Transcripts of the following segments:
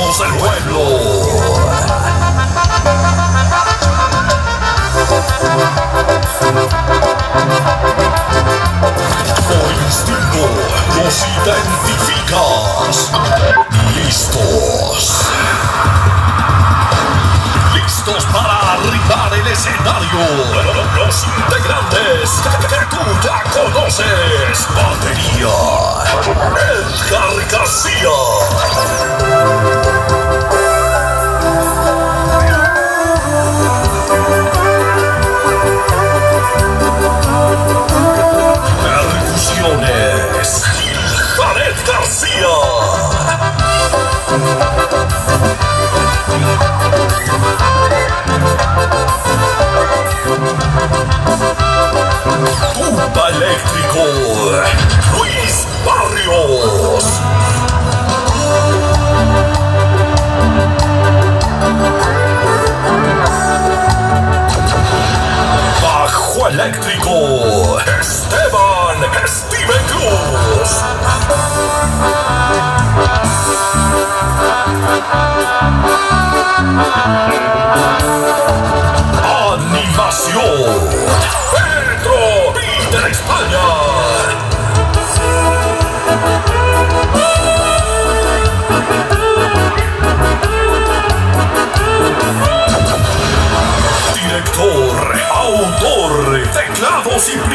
los amos del pueblo. Por instinto los identificas. Listos.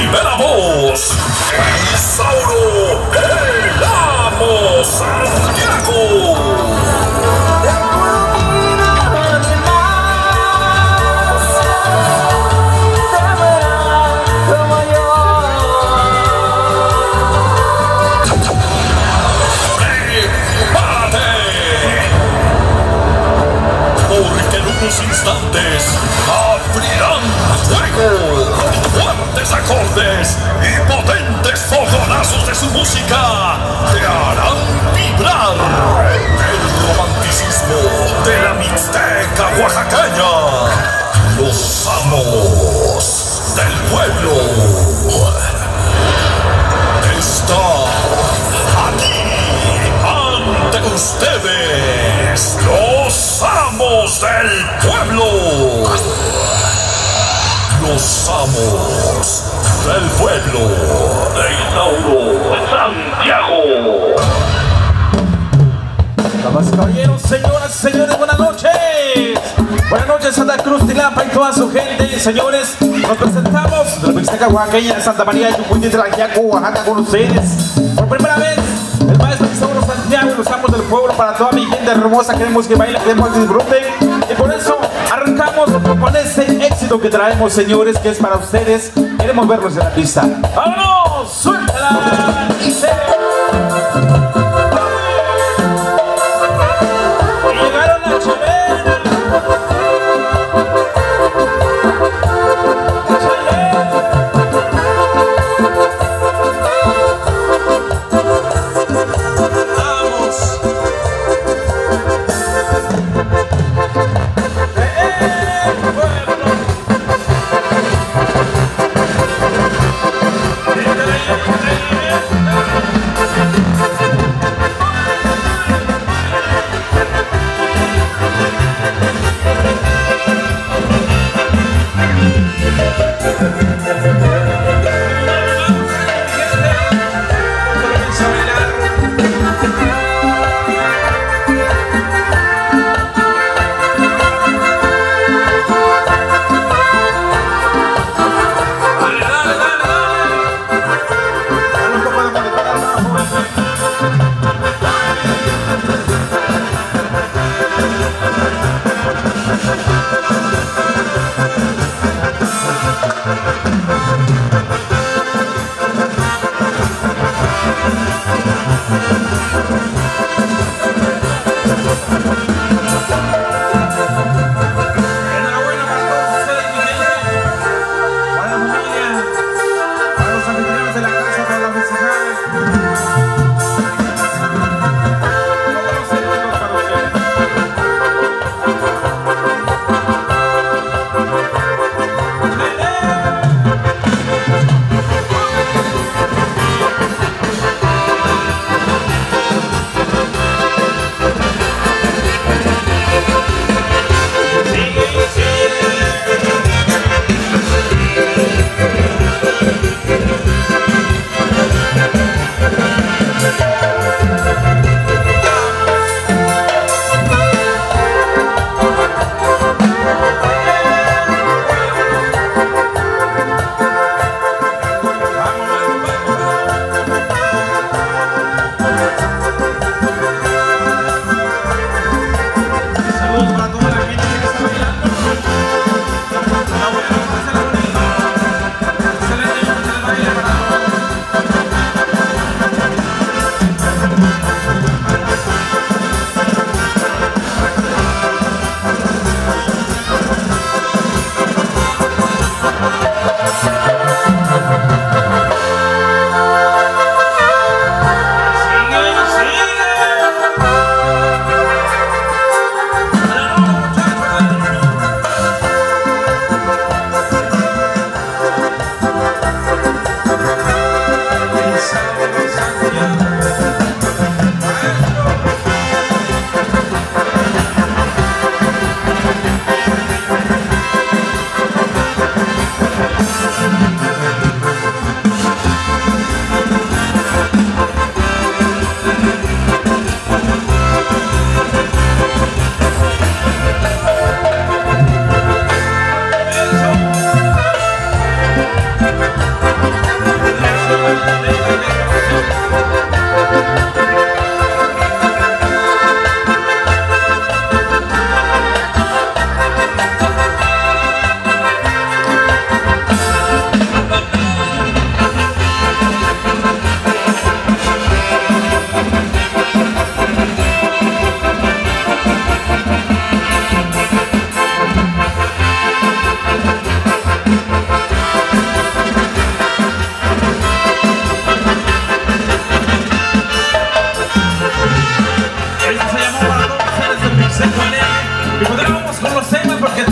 Primera voz. El oaxaqueña. Los amos del pueblo. Están aquí ante ustedes los amos del pueblo. Los amos del pueblo de Inauro Santiago. Damas caballeros, señoras señores, buenas noches. Cruz, Tilapa y toda su gente. Señores, nos presentamos de la Mixteca Oaxaqueña de Santa María de Yucuy, de Tlaxiaco, Oaxaca, con ustedes. Por primera vez, el maestro Isauro Santiago y los amos del pueblo para toda mi gente hermosa. Queremos que bailen, queremos que disfruten. Y por eso arrancamos con este éxito que traemos, señores, que es para ustedes. Queremos verlos en la pista. ¡Vámonos! ¡Suéltala! Señores, y continuamos con los temas porque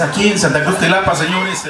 aquí en Santa Cruz Tilapa, señores.